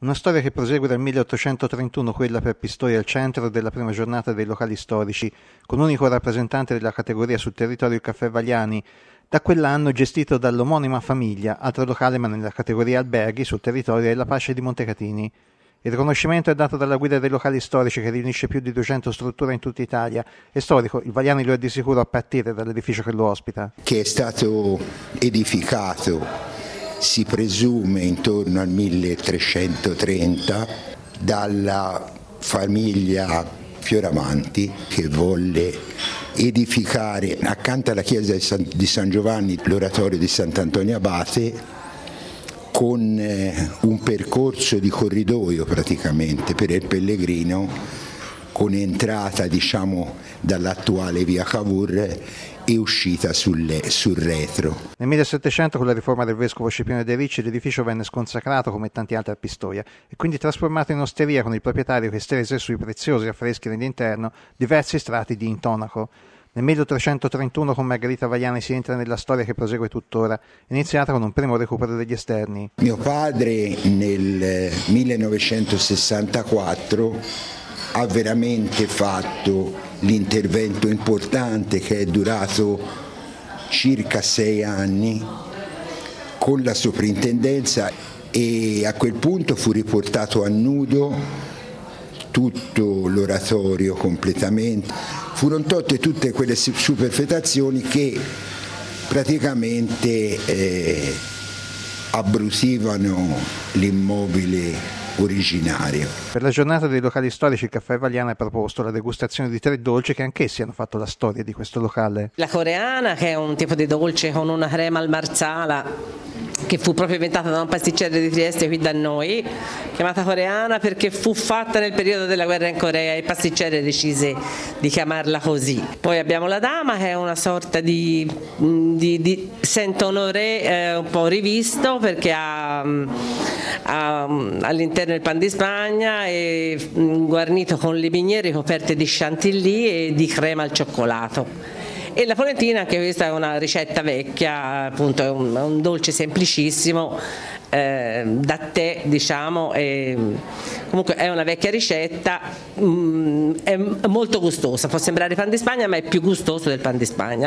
Una storia che prosegue dal 1831, quella per Pistoia al centro della prima giornata dei locali storici, con unico rappresentante della categoria sul territorio il Caffè Vagliani, da quell'anno gestito dall'omonima famiglia, altro locale ma nella categoria alberghi sul territorio della Pace di Montecatini. Il riconoscimento è dato dalla guida dei locali storici che riunisce più di 200 strutture in tutta Italia. È storico, il Vagliani lo è di sicuro a partire dall'edificio che lo ospita. Che è stato edificato si presume intorno al 1330 dalla famiglia Fioravanti che volle edificare accanto alla chiesa di San Giovanni l'oratorio di Sant'Antonio Abate con eh, un percorso di corridoio praticamente per il pellegrino con entrata diciamo dall'attuale via Cavour e uscita sulle, sul retro. Nel 1700 con la riforma del vescovo Scipione De Ricci l'edificio venne sconsacrato come tanti altri a Pistoia e quindi trasformato in osteria con il proprietario che stese sui preziosi affreschi nell'interno diversi strati di intonaco. Nel 1331 con Margherita Vagliani si entra nella storia che prosegue tuttora, iniziata con un primo recupero degli esterni. Mio padre nel 1964 ha veramente fatto l'intervento importante che è durato circa sei anni con la soprintendenza e a quel punto fu riportato a nudo tutto l'oratorio completamente. Furono tolte tutte quelle superfetazioni che praticamente eh, abbrusivano l'immobile originario. Per la giornata dei locali storici il Caffè Vagliana ha proposto la degustazione di tre dolci che anch'essi hanno fatto la storia di questo locale. La coreana che è un tipo di dolce con una crema al marzala che fu proprio inventata da un pasticcere di Trieste qui da noi, chiamata coreana perché fu fatta nel periodo della guerra in Corea e il pasticcere decise di chiamarla così. Poi abbiamo la dama che è una sorta di, di, di Saint Honoré eh, un po' rivisto perché ha, ha all'interno il pan di Spagna e guarnito con le miniere coperte di chantilly e di crema al cioccolato e la polentina anche questa è una ricetta vecchia, appunto è un, un dolce semplicissimo eh, da te diciamo e, comunque è una vecchia ricetta mh, mm, è molto gustosa, può sembrare pan di Spagna ma è più gustoso del pan di Spagna.